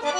Bye.